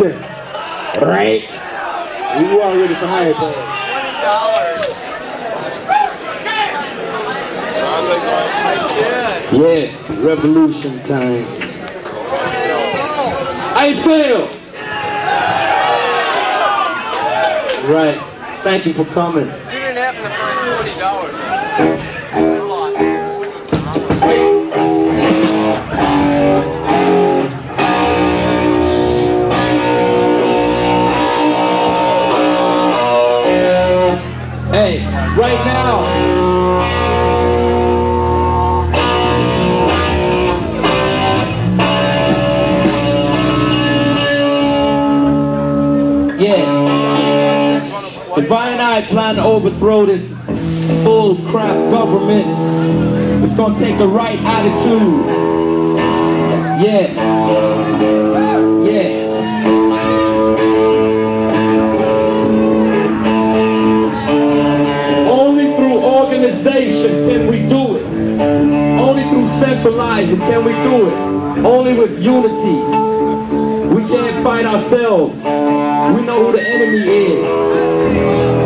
Right? You are ready for higher pay. Yeah, revolution time. I feel. Right. Thank you for coming. You didn't happen to find twenty dollars. I plan to overthrow this bull crap government, it's gonna take the right attitude. Yeah. Yeah. Only through organization can we do it. Only through centralizing can we do it. Only with unity. We can't fight ourselves. We know who the enemy is.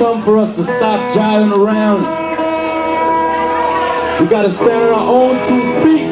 Time for us to stop jiving around. We gotta stand on our own two feet.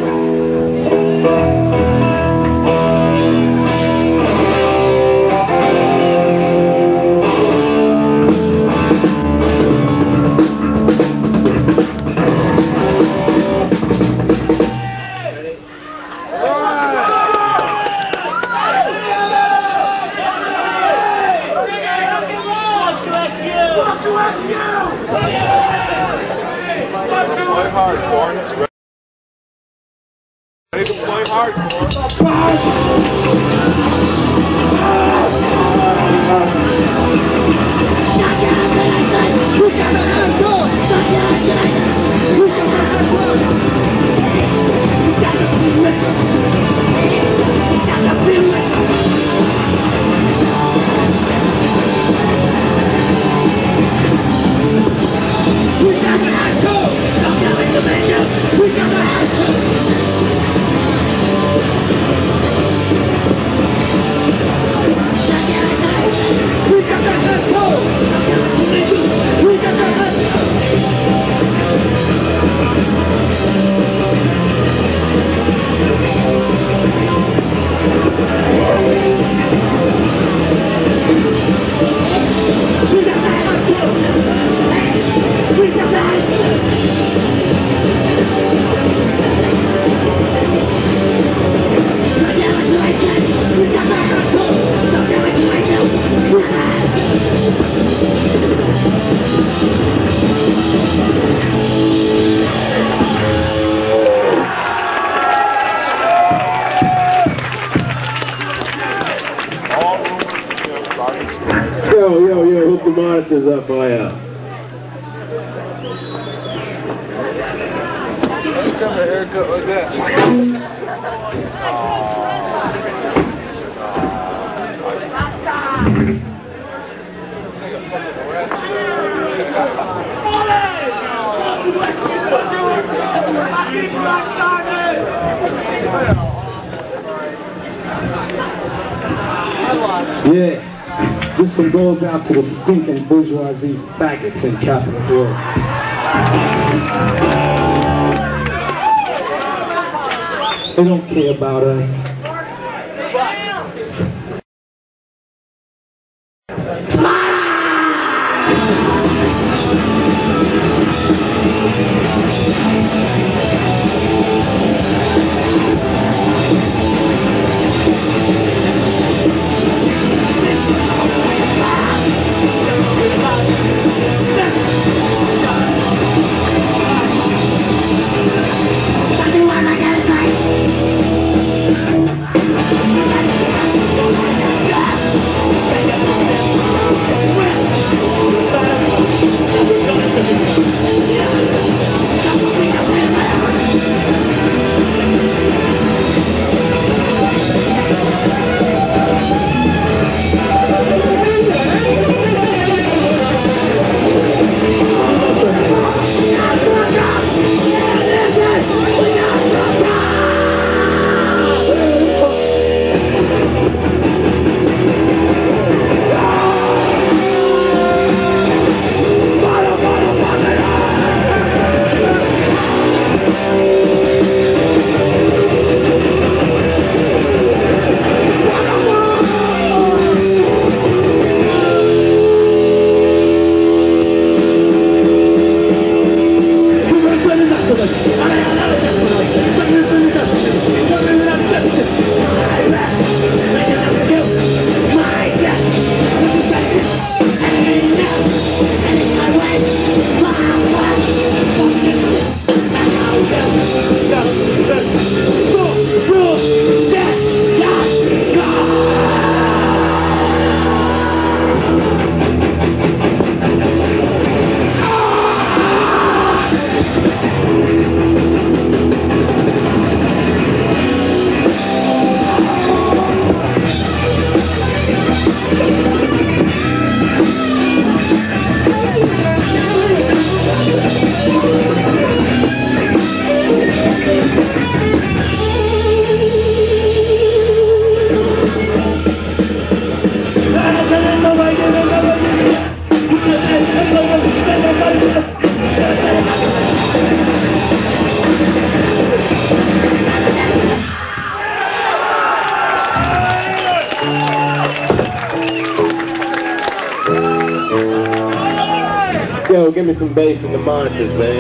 In the monitors, man.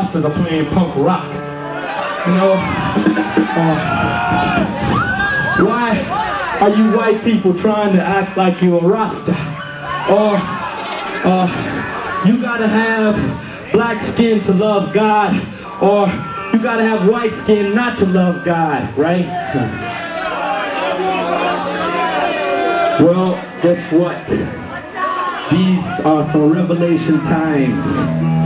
Rastas are playing punk rock? You know, uh, why are you white people trying to act like you're a Rasta? Or, uh, you gotta have black skin to love God, or you gotta have white skin not to love God, right? Well, guess what? These are for revelation times.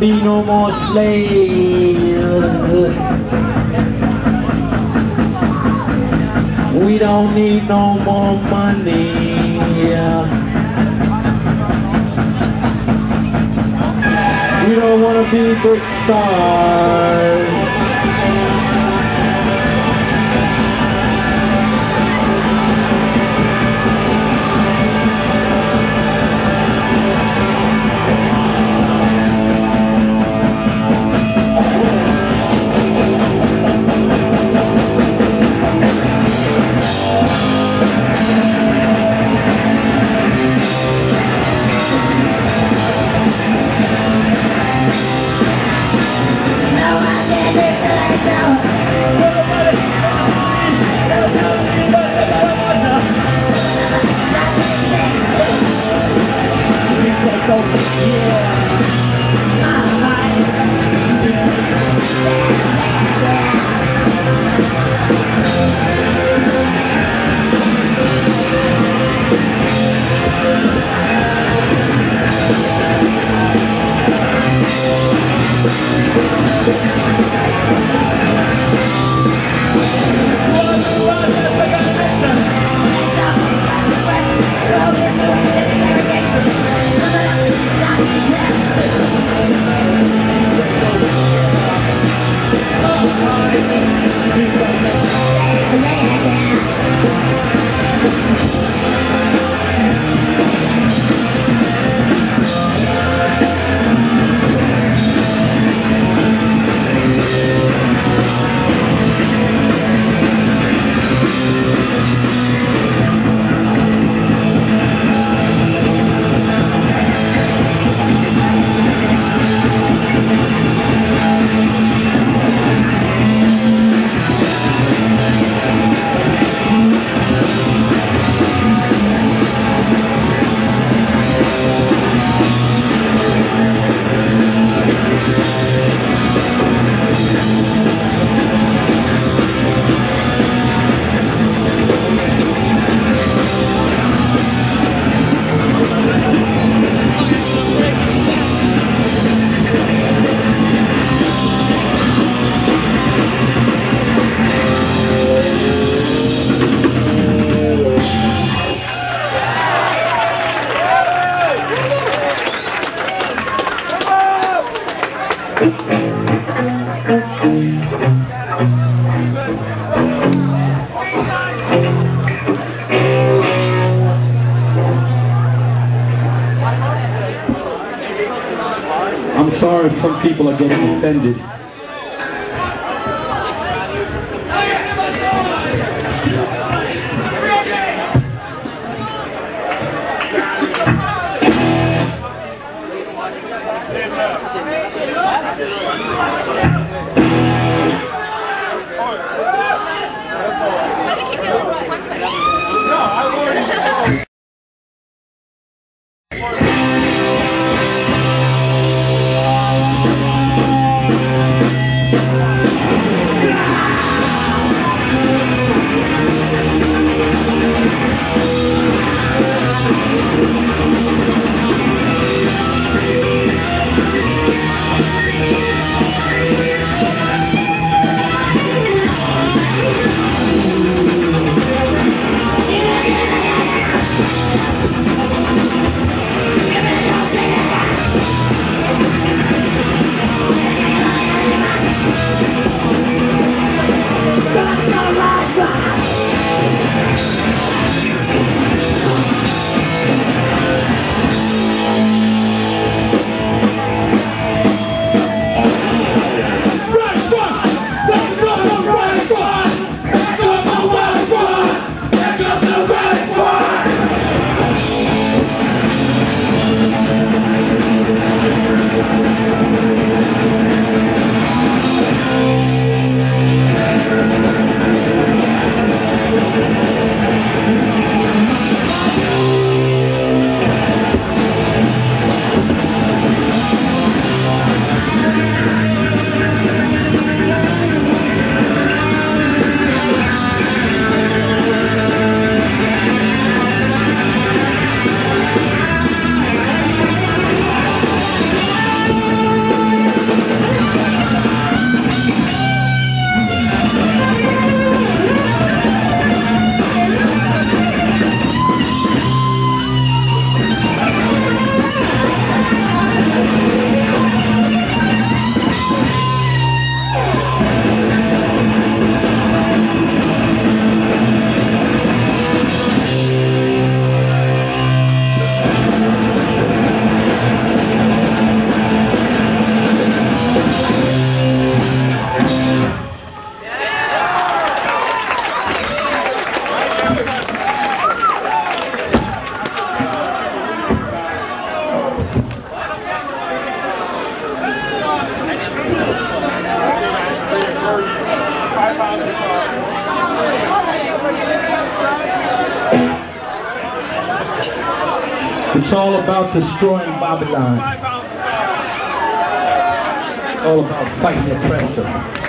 Be no more slaves. We don't need no more money. We don't wanna be big stars. I'm about destroying Babylon. All about fighting the oppressor.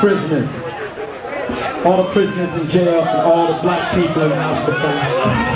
prisoners, all the prisoners in jail, and all the black people in the Africa.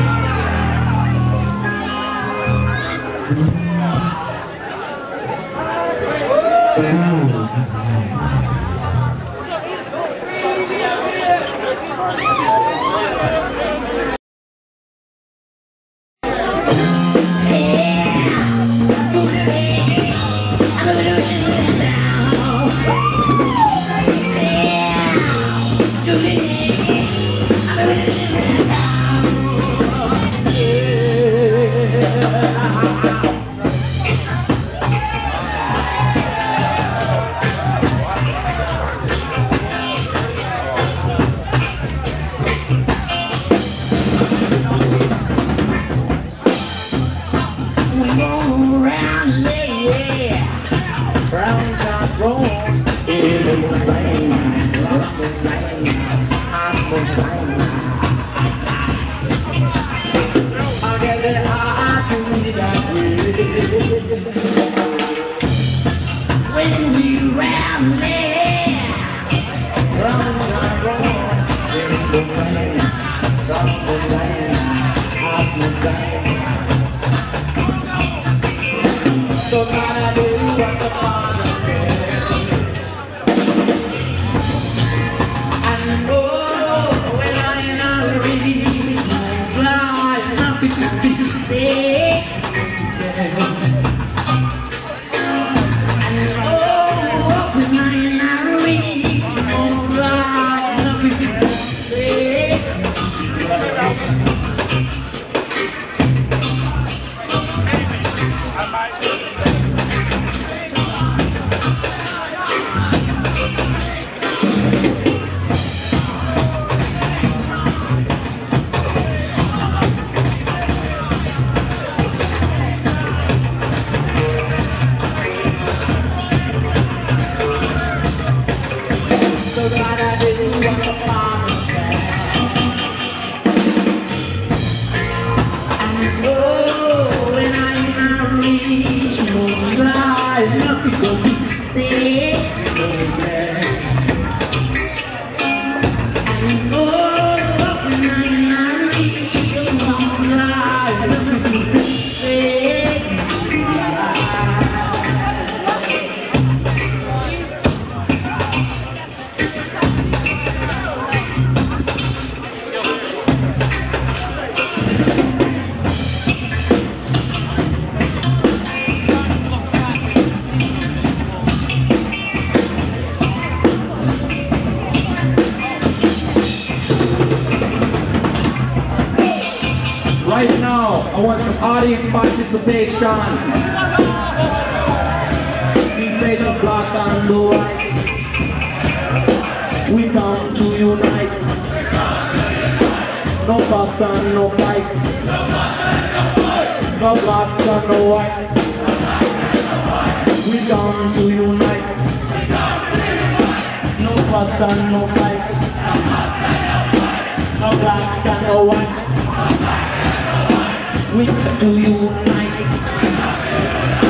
And do you We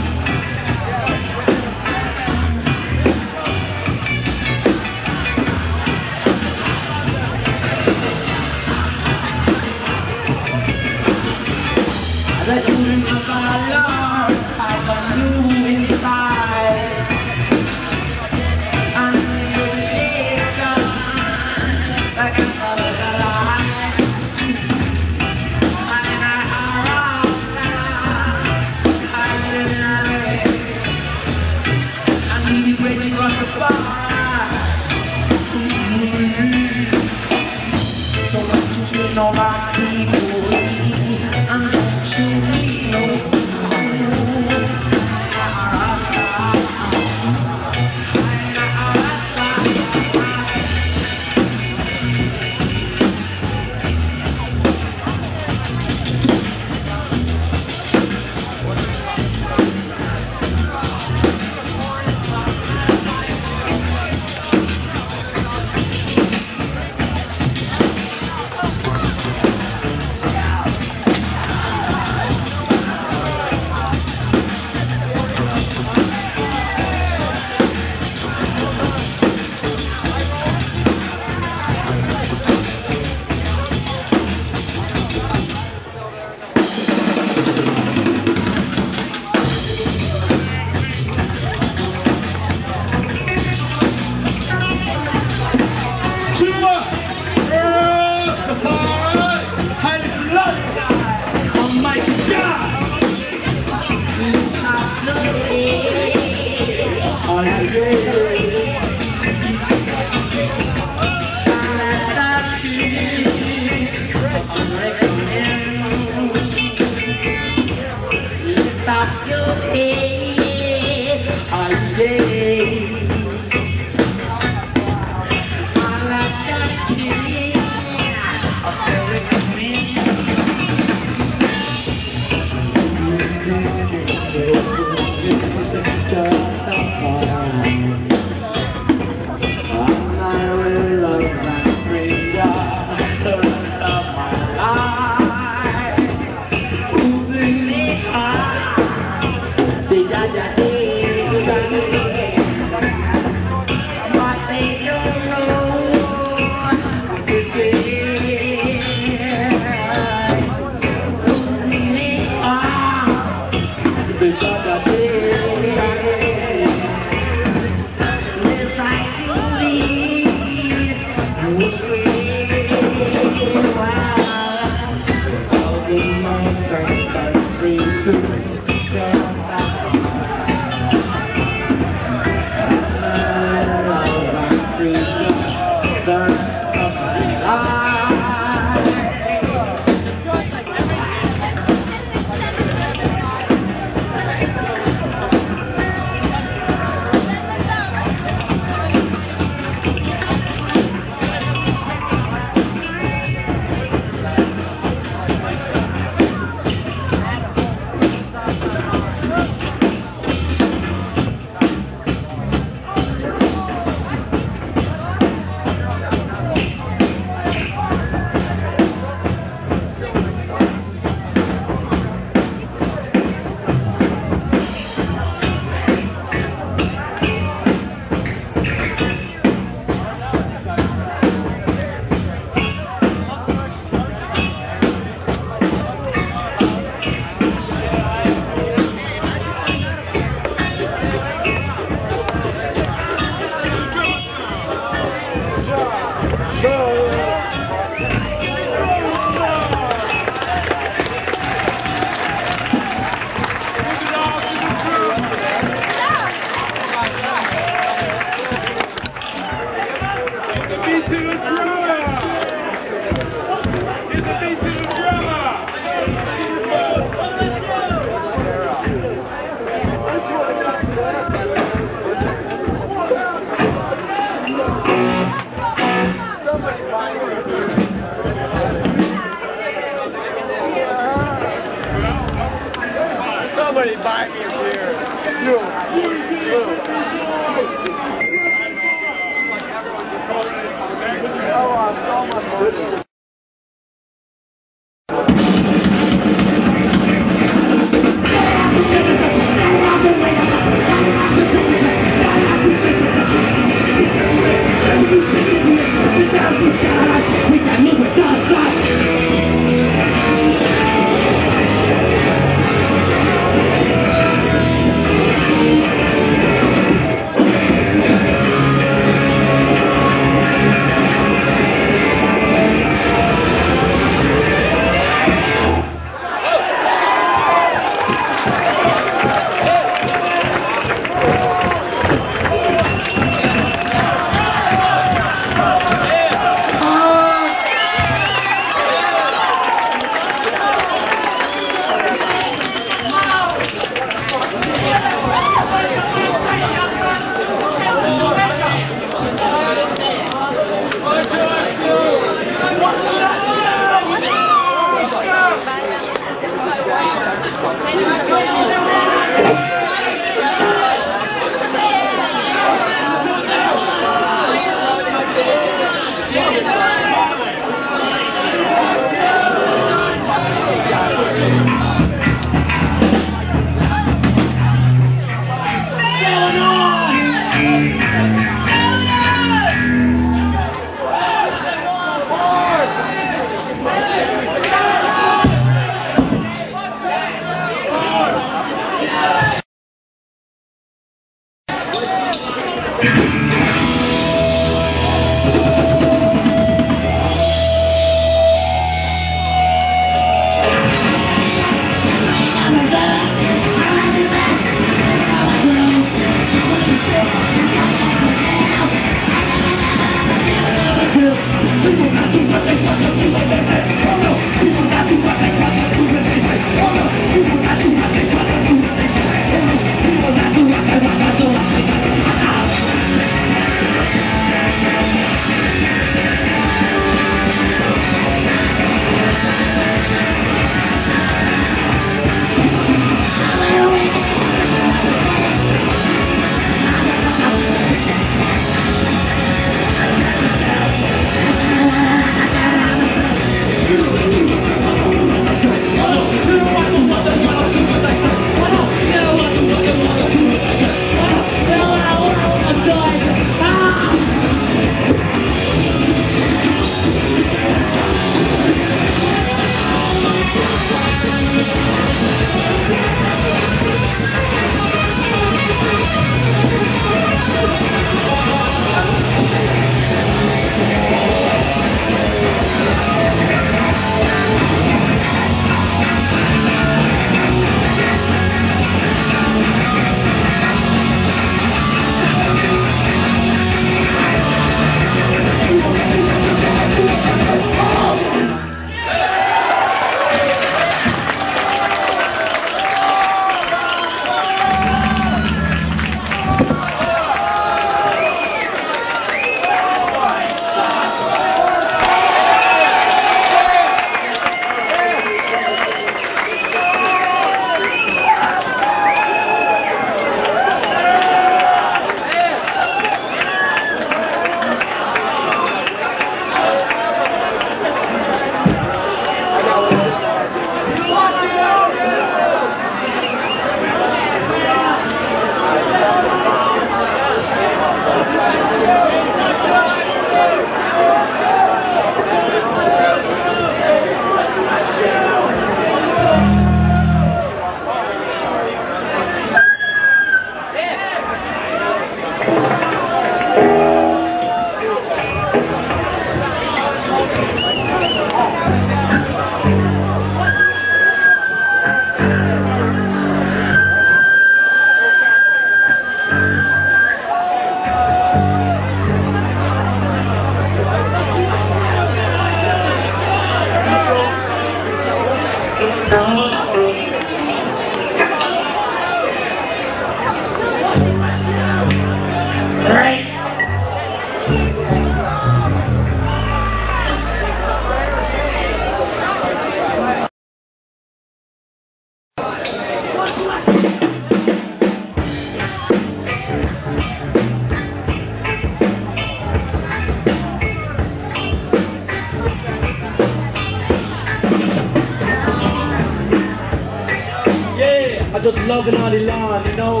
just loving on the lawn, you know.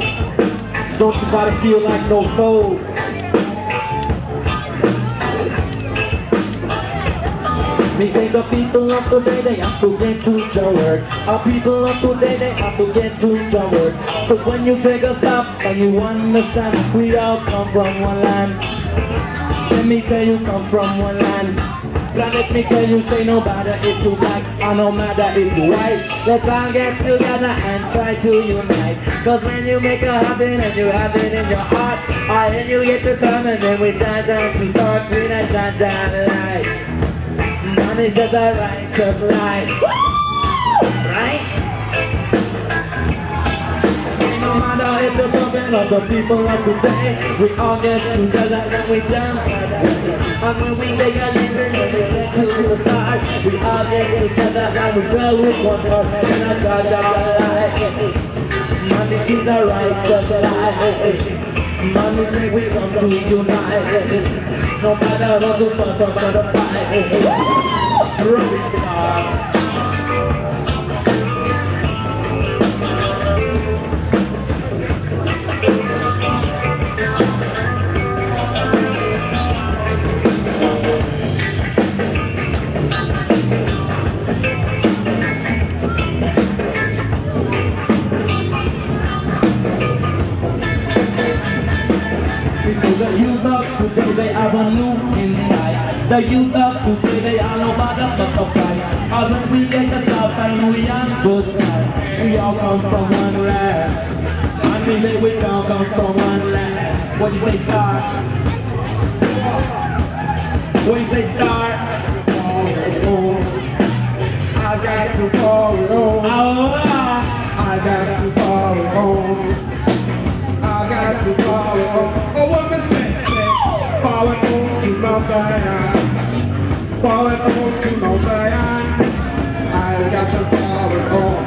Don't you gotta feel like no fool. Me say the people of today, they have to get to the work. Our people of today, they have to get to the work. So when you take a stop and you understand, we all come from one land. Let me tell you, come from one land. Let me tell you, say no matter if you black or no matter if you white. Let's all get together and try to unite. Cause when you make it happen and you have it in your heart, ah, then you get to come and then we dance and to start with a dance and light. Money says the right of life. Right? No matter if you're talking of the people of today, we all get together and we dance. Make a living, when we get to the start, we all get together and we go with one another and I got our life. Money is the right of life. Money say we come to unite. No matter what the fuss or the fight. Rock it, have new insight. The youth of today, they are no matter but the fight. And when the top and we on good we all come from one land. And we say we all come from one land. What you say, star? What you say, star? Oh, I got to fall home. Oh, I got to fall home. I got to follow Zion. Follow on to Mount Zion. I got to follow on.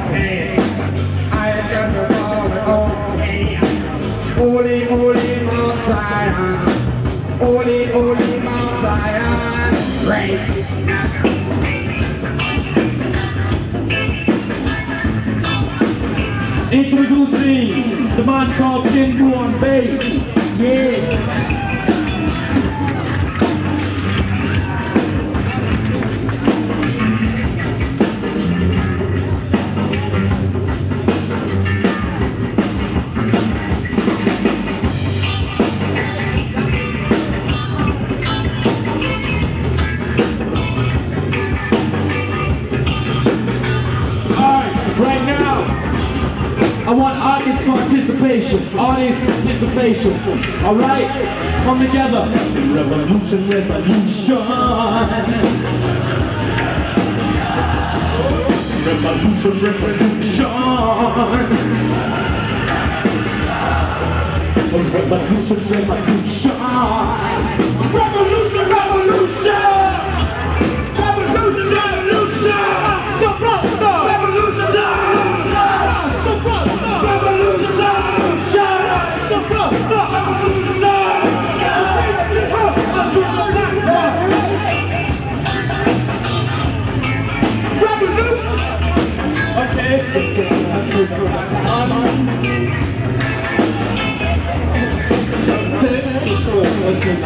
I got to follow on. Holy, holy Mount Zion. Holy, holy Mount Zion. Right. Introducing the man called King on bass. Yeah. Participation. Audience participation. Alright? Come together. Revolution. Revolution, revolution. Revolution, revolution. Revolution, revolution. Revolution, Yeah,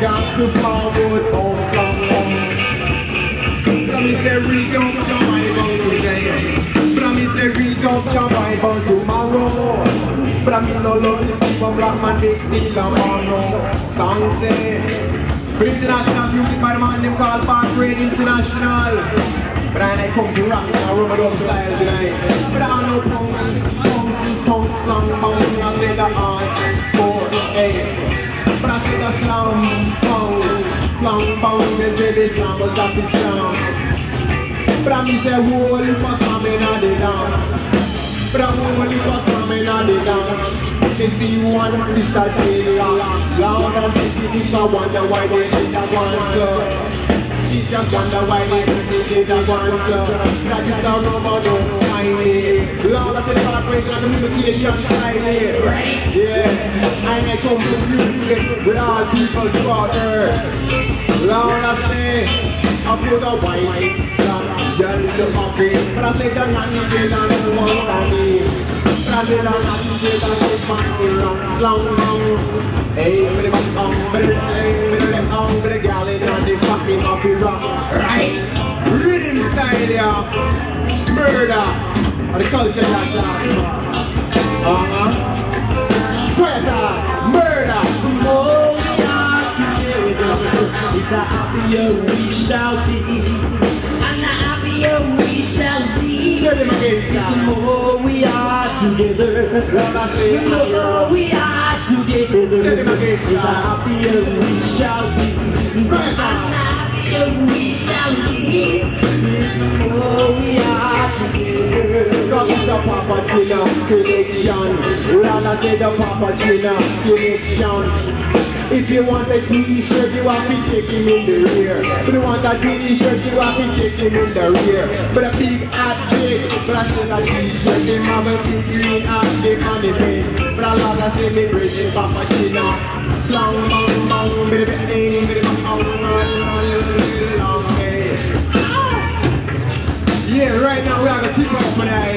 to forward home from home. Promise they read up your Bible today. Promise they read up your Bible tomorrow. Promise no love the people black man big deal tomorrow. Song say. For international music by the man called Park Raid International. But I ain't come to rock in a rubber dub style tonight. But I know punk, punk, punk, slang, punk, I say the art, four, eight. But I say the slam, punk, slang, punk, they say the slam, but that's the slam. But I mean say whole for slamming on the dance. But I whole for slamming on the dance. If you want Mr. Taylor, Lord and City, I wonder why they did that one, sir. She just wonder why they did that one, sir. That is how nobody don't find it. Lord of the and the communication shine Yeah, I to music with all people throughout earth. I say, I put a white, black, yellow, coffee, but I say that I'm not going to want to Hey, pretty much on, but it's ain't on, but a gal is on the fucking off the rock. Right? Rhythm style, yeah. Murder. The culture that's Uh-huh. Sweater. Murder. Together. It's happier we shall be. And the happier we shall be. The more we are together, the more we are together, the happier we shall be. The happier we shall be. Come the Papa Gina connection. Rather say the Papa Gina connection. If you want a t-shirt, you have to take him in the rear. If you want a t-shirt, you have to take him in the rear. But a big hot chick, but I still a t-shirt, they have a big green hot chick on the bed. But I love to see me bridging Papa China. Long, long, long, bit of a name, bit of a Yeah, right now we have a tip off for that.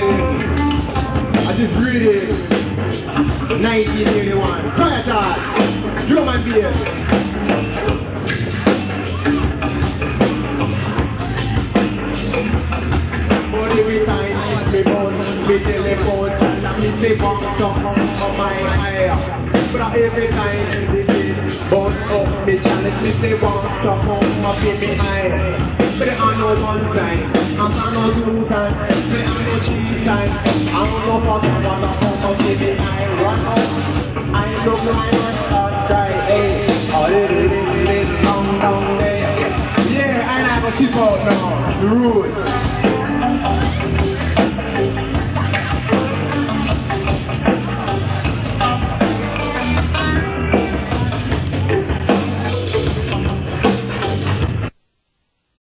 I just read it. 1981. Quiet time. Drum and time me phone, me telephone, and me say bump up on my eye. But every time me say bump up me chalice, me say bump up on my baby. But I know one time, I'm not two times, but I know three times. I'm no fucking one of them, my baby eye run up. I look like Yeah, and I have a keep out now. The rules.